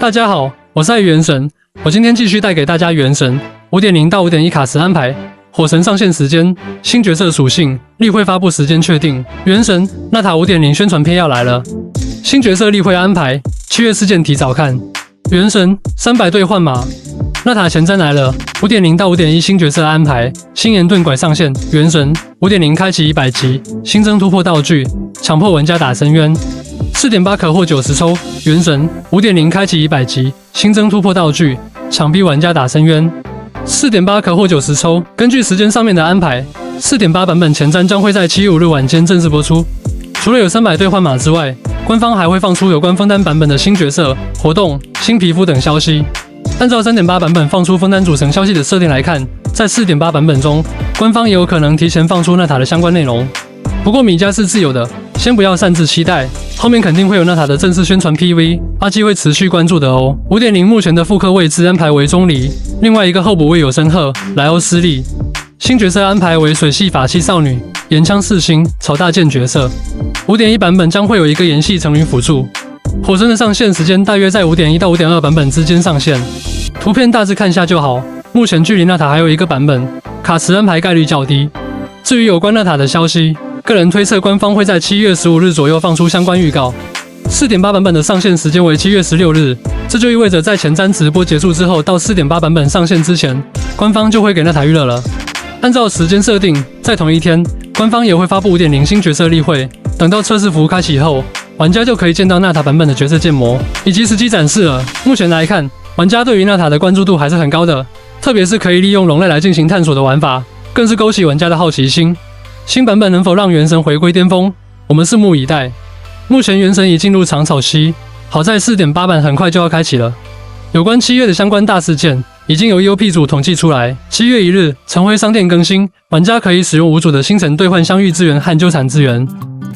大家好，我是爱元神，我今天继续带给大家元神五点零到五点一卡池安排。火神上线时间、新角色属性、例会发布时间确定。元神娜塔五点零宣传片要来了，新角色例会安排，七月事件提早看。元神三百兑换码，娜塔前瞻来了，五点零到五点一新角色安排，星岩盾拐上线。元神五点零开启一百级，新增突破道具，强迫玩家打深渊。四点八可获九十抽，原神五点零开启一百级，新增突破道具，强逼玩家打深渊。四点八可获九十抽。根据时间上面的安排，四点八版本前瞻将会在七月五日晚间正式播出。除了有三百兑换码之外，官方还会放出有关枫丹版本的新角色、活动、新皮肤等消息。按照三点八版本放出枫丹组成消息的设定来看，在四点八版本中，官方也有可能提前放出娜塔的相关内容。不过米家是自由的，先不要擅自期待，后面肯定会有娜塔的正式宣传 PV，阿基会持续关注的哦。五点零目前的复刻位置安排为钟离，另外一个候补位有申鹤、莱欧斯利，新角色安排为水系法系少女、岩枪四星、草大剑角色。五点一版本将会有一个岩系成员辅助。火神的上线时间大约在五点一到五点二版本之间上线，图片大致看下就好。目前距离娜塔还有一个版本，卡池安排概率较低。至于有关娜塔的消息。个人推测，官方会在七月十五日左右放出相关预告。四点八版本的上线时间为七月十六日，这就意味着在前瞻直播结束之后到四点八版本上线之前，官方就会给那台预热了。按照时间设定，在同一天，官方也会发布五点零新角色例会。等到测试服开启后，玩家就可以见到娜塔版本的角色建模以及实机展示了。目前来看，玩家对于娜塔的关注度还是很高的，特别是可以利用龙类来进行探索的玩法，更是勾起玩家的好奇心。新版本能否让原神回归巅峰？我们拭目以待。目前原神已进入长草期，好在四点八版很快就要开启了。有关七月的相关大事件，已经由 UP 组统计出来。七月一日，晨辉商店更新，玩家可以使用五组的星辰兑换相遇资源和纠缠资源。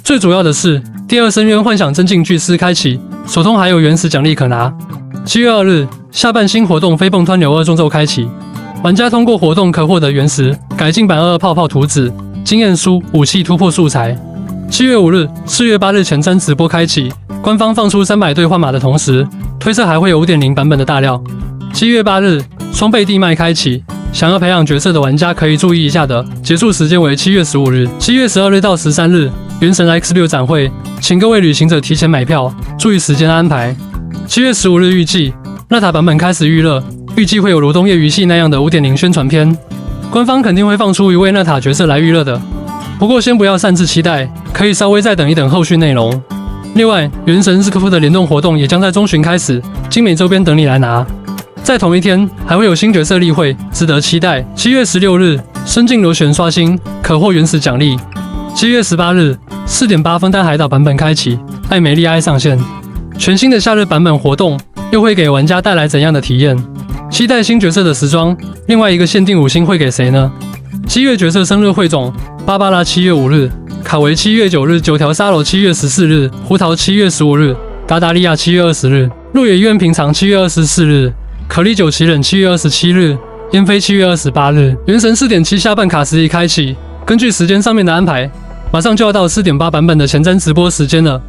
最主要的是，第二深渊幻想增进巨师开启，手通还有原始奖励可拿。七月二日，下半新活动飞蹦湍流二重奏开启，玩家通过活动可获得原石改进版二泡泡图纸。经验书、武器突破素材。七月五日、四月八日前瞻直播开启，官方放出三百对换码的同时，推测还会有五点零版本的大料。七月八日，双倍地脉开启，想要培养角色的玩家可以注意一下的。结束时间为七月十五日。七月十二日到十三日，原神 X 六展会，请各位旅行者提前买票，注意时间安排。七月十五日预计，纳塔版本开始预热，预计会有如冬夜鱼戏那样的五点零宣传片。官方肯定会放出一位纳塔角色来预热的，不过先不要擅自期待，可以稍微再等一等后续内容。另外，原神日科夫的联动活动也将在中旬开始，精美周边等你来拿。在同一天还会有新角色例会，值得期待。七月十六日，深境螺旋刷新，可获原始奖励。七月十八日，四点八分单海岛版本开启，艾美丽埃上线，全新的夏日版本活动又会给玩家带来怎样的体验？期待新角色的时装，另外一个限定五星会给谁呢？七月角色生日汇总，芭芭拉七月五日，卡维七月九日，九条沙罗七月十四日，胡桃七月十五日，达达利亚七月二十日，路野医院平常七月二十四日，可莉九奇忍七月二十七日，烟飞七月二十八日。原神四点七下半卡时已开启，根据时间上面的安排，马上就要到四点八版本的前瞻直播时间了。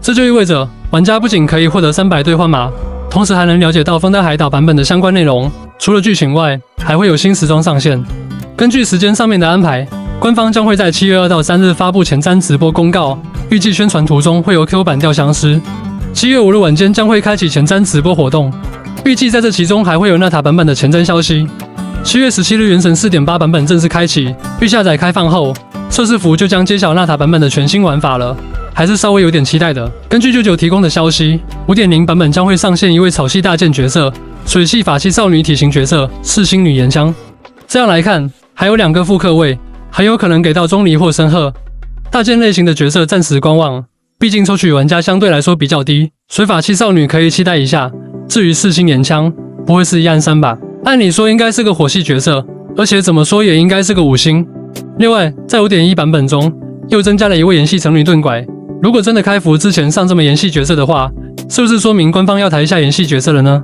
这就意味着玩家不仅可以获得三百兑换码。同时还能了解到枫丹海岛版本的相关内容，除了剧情外，还会有新时装上线。根据时间上面的安排，官方将会在七月二到三日发布前瞻直播公告，预计宣传图中会有 Q 版吊相师。七月五日晚间将会开启前瞻直播活动，预计在这其中还会有娜塔版本的前瞻消息。七月十七日，原神四点八版本正式开启，预下载开放后，测试服就将揭晓娜塔版本的全新玩法了。还是稍微有点期待的。根据舅舅提供的消息，五点零版本将会上线一位草系大剑角色，水系法系少女体型角色四星女岩枪。这样来看，还有两个复刻位，很有可能给到钟离或申鹤。大剑类型的角色暂时观望，毕竟抽取玩家相对来说比较低。水法系少女可以期待一下。至于四星岩枪，不会是一暗三吧？按理说应该是个火系角色，而且怎么说也应该是个五星。另外，在五点一版本中又增加了一位岩系成女盾拐。如果真的开服之前上这么延戏角色的话，是不是说明官方要抬一下延戏角色了呢？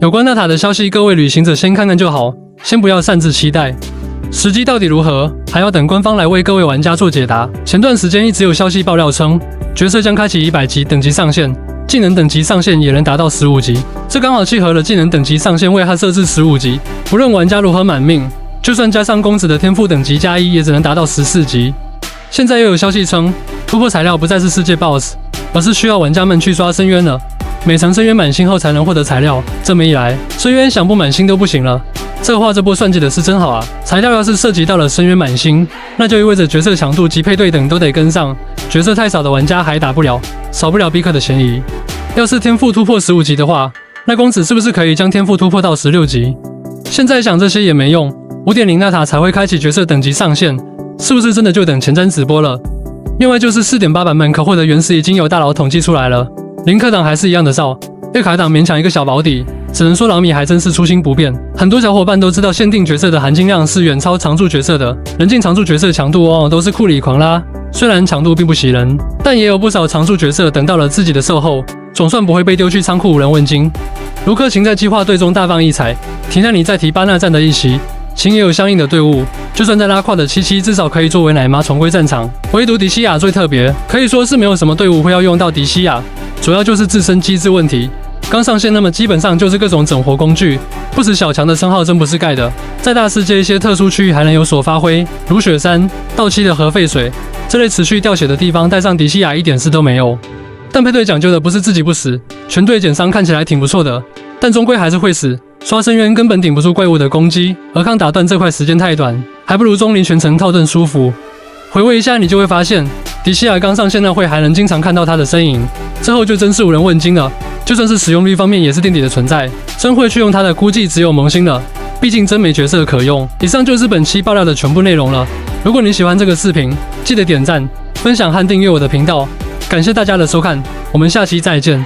有关纳塔的消息，各位旅行者先看看就好，先不要擅自期待。时机到底如何，还要等官方来为各位玩家做解答。前段时间一直有消息爆料称，角色将开启一百级等级上限，技能等级上限也能达到十五级，这刚好契合了技能等级上限为他设置十五级。不论玩家如何满命，就算加上公子的天赋等级加一，也只能达到十四级。现在又有消息称，突破材料不再是世界 BOSS，而是需要玩家们去刷深渊了。每层深渊满星后才能获得材料，这么一来，深渊想不满星都不行了。这话这波算计的是真好啊！材料要是涉及到了深渊满星，那就意味着角色强度及配对等都得跟上，角色太少的玩家还打不了，少不了逼氪的嫌疑。要是天赋突破十五级的话，那公子是不是可以将天赋突破到十六级？现在想这些也没用，五点零那塔才会开启角色等级上限，是不是真的就等前瞻直播了？另外就是四点八版本可获得原石已经有大佬统计出来了。林克党还是一样的少，月卡党勉强一个小保底，只能说老米还真是初心不变。很多小伙伴都知道，限定角色的含金量是远超常驻角色的，人进常驻角色强度往往都是库里狂拉。虽然强度并不喜人，但也有不少常驻角色等到了自己的售后，总算不会被丢去仓库无人问津。卢克勤在计划队中大放异彩，提纳尼在提巴纳站的一席，秦也有相应的队伍。就算在拉胯的七七，至少可以作为奶妈重归战场。唯独迪西亚最特别，可以说是没有什么队伍会要用到迪西亚。主要就是自身机制问题，刚上线那么基本上就是各种整活工具，不死小强的称号真不是盖的。在大世界一些特殊区域还能有所发挥，如雪山、到期的核废水这类持续掉血的地方，带上迪西亚一点事都没有。但配对讲究的不是自己不死，全队减伤看起来挺不错的，但终归还是会死。刷深渊根本顶不住怪物的攻击，而康打断这块时间太短，还不如钟离全程套盾舒服。回味一下，你就会发现，迪西亚刚上线那会还能经常看到他的身影，之后就真是无人问津了。就算是使用率方面，也是垫底的存在。真会去用他的，估计只有萌新了，毕竟真没角色可用。以上就是本期爆料的全部内容了。如果你喜欢这个视频，记得点赞、分享和订阅我的频道。感谢大家的收看，我们下期再见。